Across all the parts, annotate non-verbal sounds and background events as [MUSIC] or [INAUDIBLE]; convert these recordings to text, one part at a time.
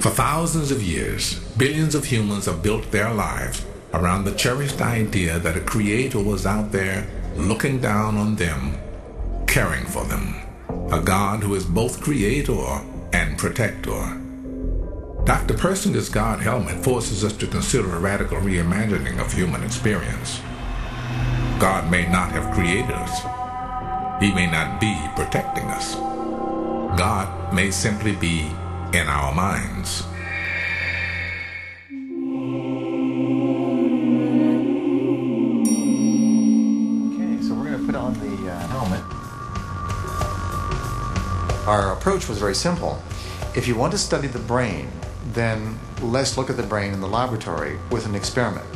For thousands of years, billions of humans have built their lives around the cherished idea that a creator was out there looking down on them, caring for them. A God who is both creator and protector. Dr. Persinger's God helmet forces us to consider a radical reimagining of human experience. God may not have created us. He may not be protecting us. God may simply be in our minds. Okay, so we're going to put on the uh, helmet. Our approach was very simple. If you want to study the brain, then let's look at the brain in the laboratory with an experiment.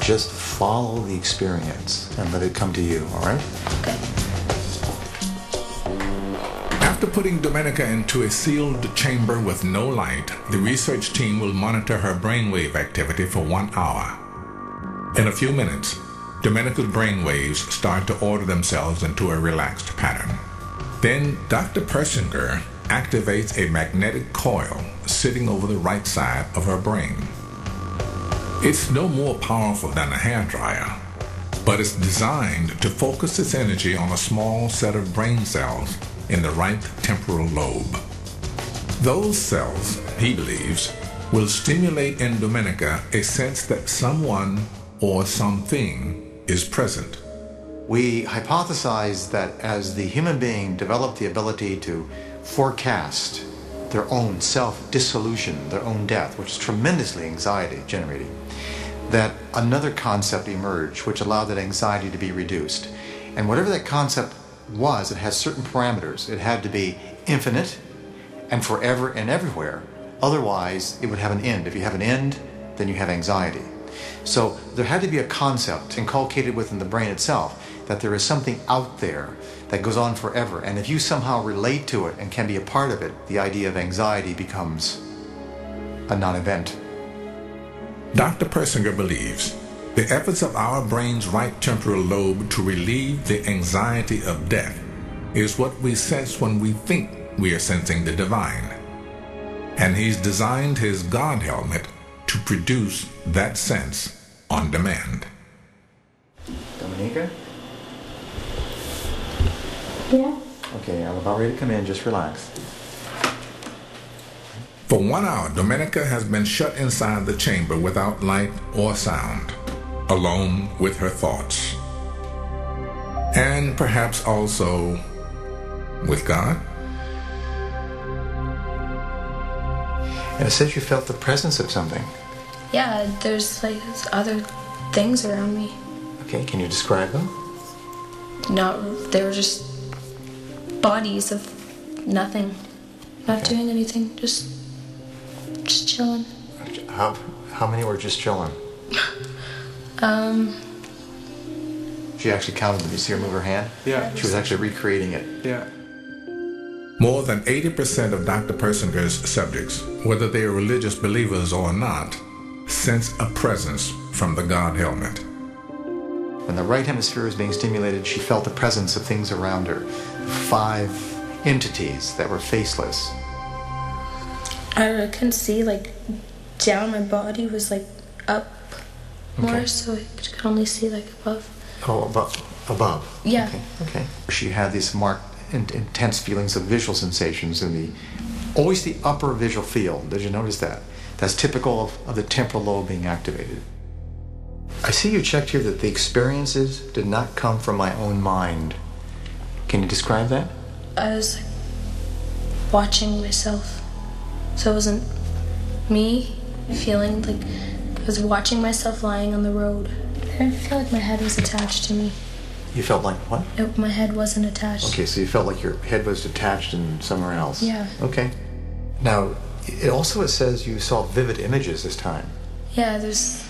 Just follow the experience and let it come to you, all right? After putting Domenica into a sealed chamber with no light, the research team will monitor her brainwave activity for one hour. In a few minutes, Domenica's brainwaves start to order themselves into a relaxed pattern. Then Dr. Persinger activates a magnetic coil sitting over the right side of her brain. It's no more powerful than a hairdryer, but it's designed to focus its energy on a small set of brain cells in the right temporal lobe. Those cells, he believes, will stimulate in Domenica a sense that someone or something is present. We hypothesize that as the human being developed the ability to forecast their own self dissolution, their own death, which is tremendously anxiety generating, that another concept emerged which allowed that anxiety to be reduced. And whatever that concept was, it has certain parameters. It had to be infinite and forever and everywhere. Otherwise, it would have an end. If you have an end, then you have anxiety. So there had to be a concept inculcated within the brain itself that there is something out there that goes on forever. And if you somehow relate to it and can be a part of it, the idea of anxiety becomes a non event. Dr. Persinger believes the efforts of our brain's right temporal lobe to relieve the anxiety of death is what we sense when we think we are sensing the divine. And he's designed his God helmet to produce that sense on demand. Dominica? Yeah. Okay, I'm about ready to come in. Just relax. For one hour, Dominica has been shut inside the chamber without light or sound, alone with her thoughts. And perhaps also with God. And it says you felt the presence of something. Yeah, there's like other things around me. Okay, can you describe them? No, they were just bodies of nothing. Not Okay. doing anything, just, just chilling. How, how many were just chilling? [LAUGHS] Um, She actually counted them. You see her move her hand? Yeah. She was actually recreating it. Yeah. More than 80% of Dr. Persinger's subjects, whether they are religious believers or not, sense a presence from the God helmet. When the right hemisphere was being stimulated, she felt the presence of things around her. Five entities that were faceless. I couldn't see like down. My body was like up more, Okay. so I could only see like above. Oh, above. Above. Yeah. Okay. Okay. She had these marked, in, intense feelings of visual sensations in the, always the upper visual field. Did you notice that? That's typical of, of the temporal lobe being activated. I see you checked here that the experiences did not come from my own mind. Can you describe that? I was watching myself, so it wasn't me feeling like I was watching myself lying on the road. I didn't feel like my head was attached to me. You felt like what? It, my head wasn't attached. Okay, so you felt like your head was detached and somewhere else. Yeah. Okay. Now, it also it says you saw vivid images this time. Yeah, there's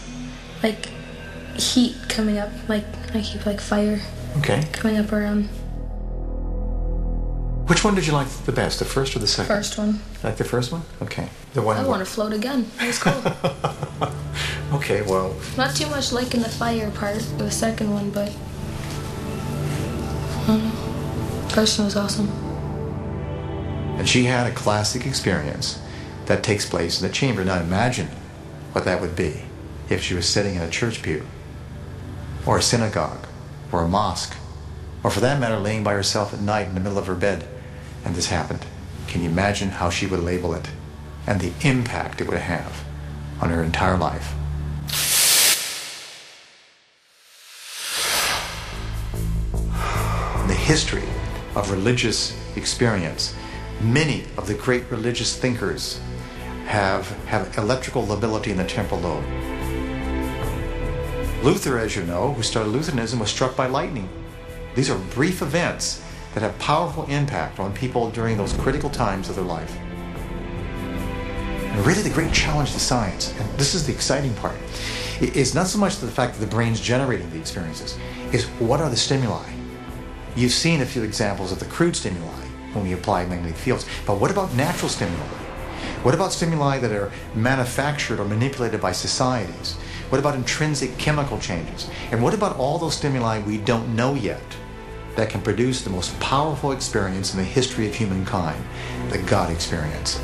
like heat coming up, like I keep like fire Okay. coming up around Which one did you like the best, the first or the second? first one. Like the first one? Okay. The one. I want to float again. It was cool. [LAUGHS] Okay, well, Not too much like in the fire part of the second one, but. First one was awesome. and she had a classic experience that takes place in the chamber. Now imagine what that would be if she was sitting in a church pew, or a synagogue, or a mosque, or for that matter, laying by herself at night in the middle of her bed, and this happened. Can you imagine how she would label it and the impact it would have on her entire life? In the history of religious experience, many of the great religious thinkers have, have electrical lability in the temporal lobe. Luther, as you know, who started Lutheranism, was struck by lightning. These are brief events that have powerful impact on people during those critical times of their life. And really the great challenge to science, and this is the exciting part, is not so much the fact that the brain's generating the experiences, is what are the stimuli? You've seen a few examples of the crude stimuli when we apply magnetic fields, but what about natural stimuli? What about stimuli that are manufactured or manipulated by societies? What about intrinsic chemical changes? And what about all those stimuli we don't know yet that can produce the most powerful experience in the history of humankind, the God experience?